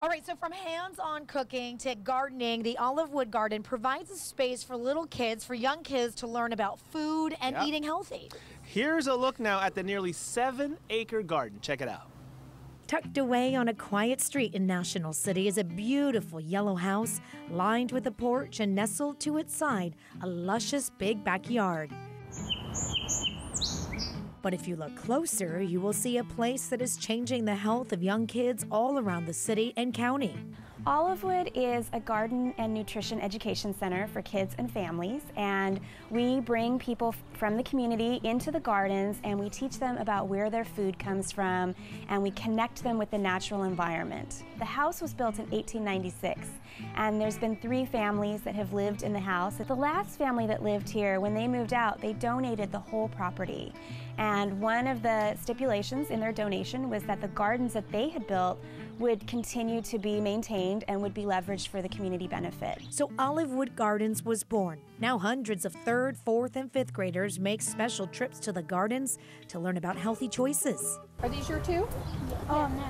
All right, so from hands on cooking to gardening, the Olivewood Garden provides a space for little kids, for young kids to learn about food and Yep. eating healthy. Here's a look now at the nearly seven acre garden. Check it out. Tucked away on a quiet street in National City is a beautiful yellow house lined with a porch and nestled to its side a luscious big backyard. But if you look closer, you will see a place that is changing the health of young kids all around the city and county. Olivewood is a garden and nutrition education center for kids and families, and we bring people from the community into the gardens and we teach them about where their food comes from and we connect them with the natural environment. The house was built in 1896, and there's been three families that have lived in the house. The last family that lived here, when they moved out, they donated the whole property. And one of the stipulations in their donation was that the gardens that they had built would continue to be maintained and would be leveraged for the community benefit. So Olivewood Gardens was born. Now hundreds of third, fourth, and fifth graders make special trips to the gardens to learn about healthy choices. Are these your two? Um,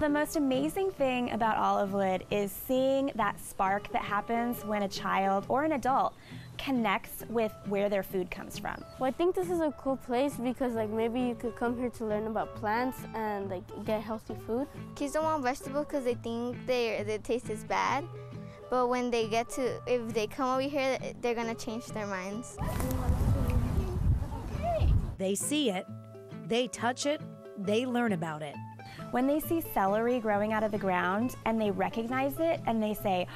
the most amazing thing about Olivewood is seeing that spark that happens when a child or an adult connects with where their food comes from. Well, I think this is a cool place because like maybe you could come here to learn about plants and like get healthy food. Kids don't want vegetables because they think they the taste is bad. But when they get to, if they come over here, they're gonna change their minds. They see it, they touch it, they learn about it. When they see celery growing out of the ground and they recognize it and they say,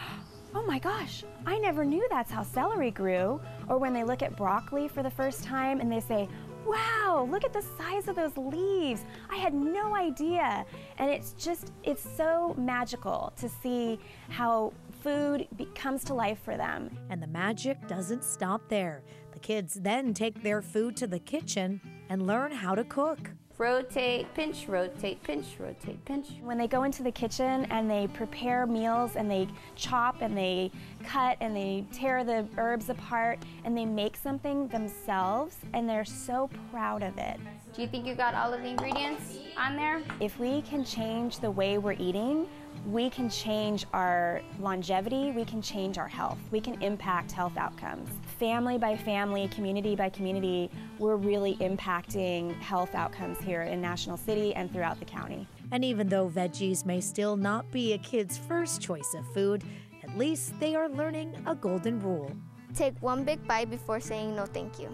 Oh my gosh, I never knew that's how celery grew. Or when they look at broccoli for the first time and they say, Wow, look at the size of those leaves. I had no idea. And it's just, it's so magical to see how food comes to life for them. And the magic doesn't stop there. The kids then take their food to the kitchen and learn how to cook. Rotate, pinch, rotate, pinch, rotate, pinch. When they go into the kitchen and they prepare meals and they chop and they cut and they tear the herbs apart and they make something themselves and they're so proud of it. Do you think you got all of the ingredients on there? If we can change the way we're eating, we can change our longevity, we can change our health, we can impact health outcomes. Family by family, community by community, we're really impacting health outcomes here in National City and throughout the county. And even though veggies may still not be a kid's first choice of food, at least they are learning a golden rule. Take one big bite before saying no thank you.